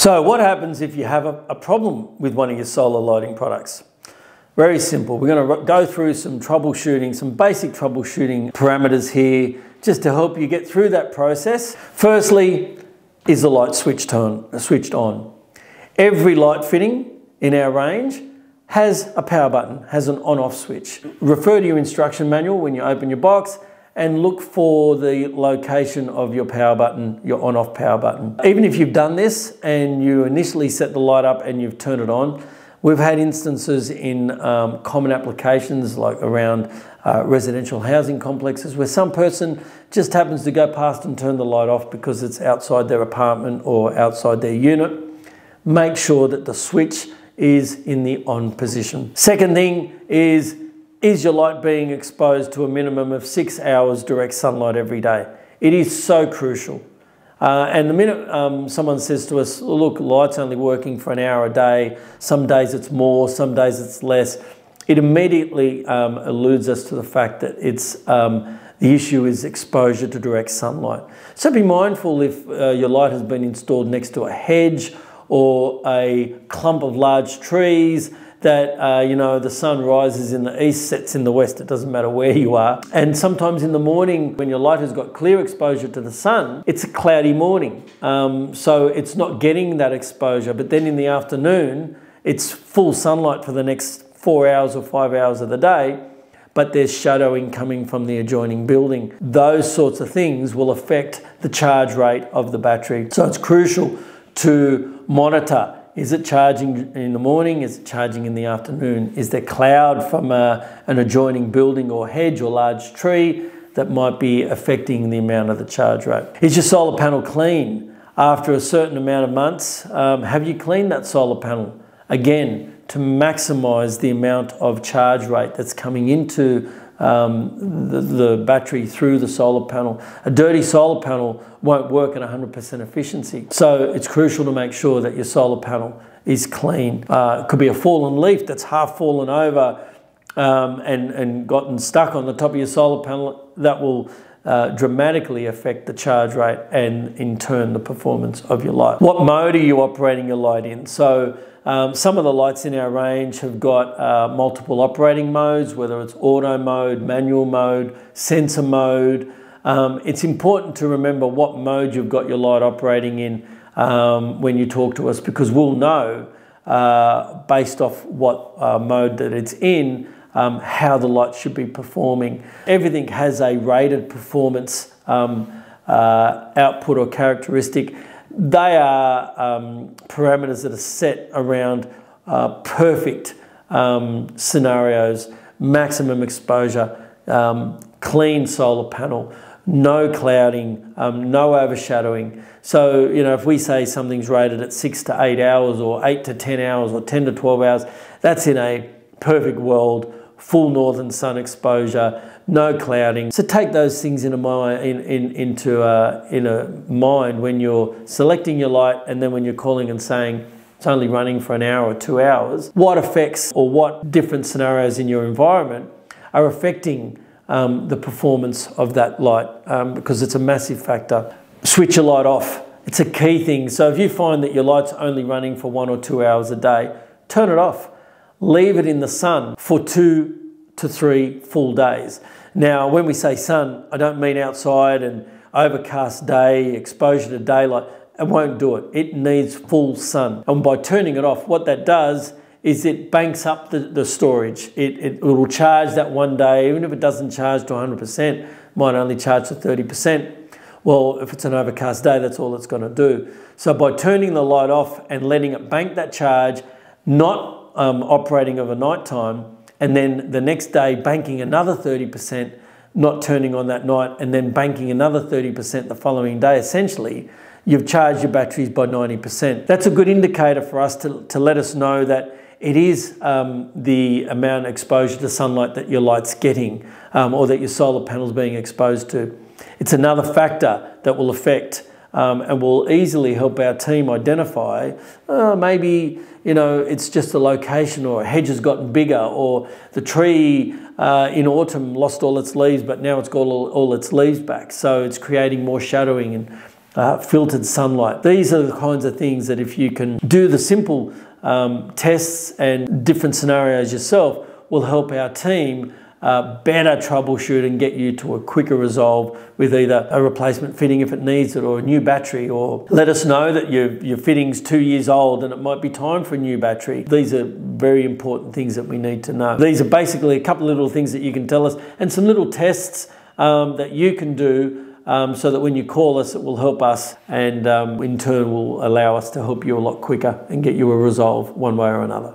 So what happens if you have a, a problem with one of your solar lighting products? Very simple. We're going to go through some troubleshooting, some basic troubleshooting parameters here just to help you get through that process. Firstly, is the light switched on? Switched on. Every light fitting in our range has a power button, has an on-off switch. Refer to your instruction manual when you open your box and look for the location of your power button, your on-off power button. Even if you've done this and you initially set the light up and you've turned it on, we've had instances in um, common applications like around uh, residential housing complexes where some person just happens to go past and turn the light off because it's outside their apartment or outside their unit. Make sure that the switch is in the on position. Second thing is is your light being exposed to a minimum of six hours direct sunlight every day? It is so crucial. Uh, and the minute um, someone says to us, look, light's only working for an hour a day, some days it's more, some days it's less, it immediately um, alludes us to the fact that it's um, the issue is exposure to direct sunlight. So be mindful if uh, your light has been installed next to a hedge or a clump of large trees that uh, you know the sun rises in the east, sets in the west. It doesn't matter where you are. And sometimes in the morning, when your light has got clear exposure to the sun, it's a cloudy morning, um, so it's not getting that exposure. But then in the afternoon, it's full sunlight for the next four hours or five hours of the day. But there's shadowing coming from the adjoining building. Those sorts of things will affect the charge rate of the battery. So it's crucial to monitor is it charging in the morning? Is it charging in the afternoon? Is there cloud from a, an adjoining building or hedge or large tree that might be affecting the amount of the charge rate? Is your solar panel clean after a certain amount of months? Um, have you cleaned that solar panel? Again, to maximize the amount of charge rate that's coming into um, the, the, battery through the solar panel. A dirty solar panel won't work at 100% efficiency. So it's crucial to make sure that your solar panel is clean. Uh, it could be a fallen leaf that's half fallen over um, and, and gotten stuck on the top of your solar panel. That will uh, dramatically affect the charge rate and in turn the performance of your light. What mode are you operating your light in? So um, some of the lights in our range have got uh, multiple operating modes, whether it's auto mode, manual mode, sensor mode. Um, it's important to remember what mode you've got your light operating in um, when you talk to us because we'll know uh, based off what uh, mode that it's in um, how the light should be performing. Everything has a rated performance um, uh, output or characteristic they are um, parameters that are set around uh, perfect um, scenarios, maximum exposure, um, clean solar panel, no clouding, um, no overshadowing. So, you know, if we say something's rated at six to eight hours or eight to 10 hours or 10 to 12 hours, that's in a perfect world, full northern sun exposure, no clouding. So take those things in a mind, in, in, into a, in a mind when you're selecting your light and then when you're calling and saying it's only running for an hour or two hours. What effects or what different scenarios in your environment are affecting um, the performance of that light um, because it's a massive factor. Switch your light off. It's a key thing. So if you find that your light's only running for one or two hours a day, turn it off. Leave it in the sun for two to three full days. Now, when we say sun, I don't mean outside and overcast day, exposure to daylight. It won't do it. It needs full sun. And by turning it off, what that does is it banks up the, the storage. It, it, will charge that one day, even if it doesn't charge to 100%, might only charge to 30%. Well, if it's an overcast day, that's all it's going to do. So by turning the light off and letting it bank that charge, not um, operating over night time, and then the next day banking another 30%, not turning on that night, and then banking another 30% the following day, essentially, you've charged your batteries by 90%. That's a good indicator for us to, to let us know that it is um, the amount of exposure to sunlight that your light's getting um, or that your solar panel's being exposed to. It's another factor that will affect um, and will easily help our team identify uh, maybe you know it's just the location or a hedge has gotten bigger or the tree uh, in autumn lost all its leaves but now it's got all, all its leaves back so it's creating more shadowing and uh, filtered sunlight. These are the kinds of things that if you can do the simple um, tests and different scenarios yourself, will help our team uh, better troubleshoot and get you to a quicker resolve with either a replacement fitting if it needs it or a new battery or let us know that your, your fitting's two years old and it might be time for a new battery. These are very important things that we need to know. These are basically a couple of little things that you can tell us and some little tests um, that you can do um, so that when you call us, it will help us and um, in turn will allow us to help you a lot quicker and get you a resolve one way or another.